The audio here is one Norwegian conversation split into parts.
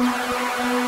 Música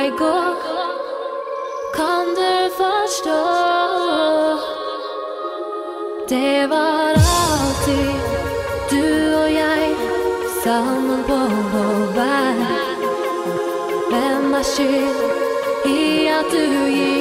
jeg går, kan du forstå. Det var alltid du og jeg sammen på vår vei. Hvem er skyld i at du gir?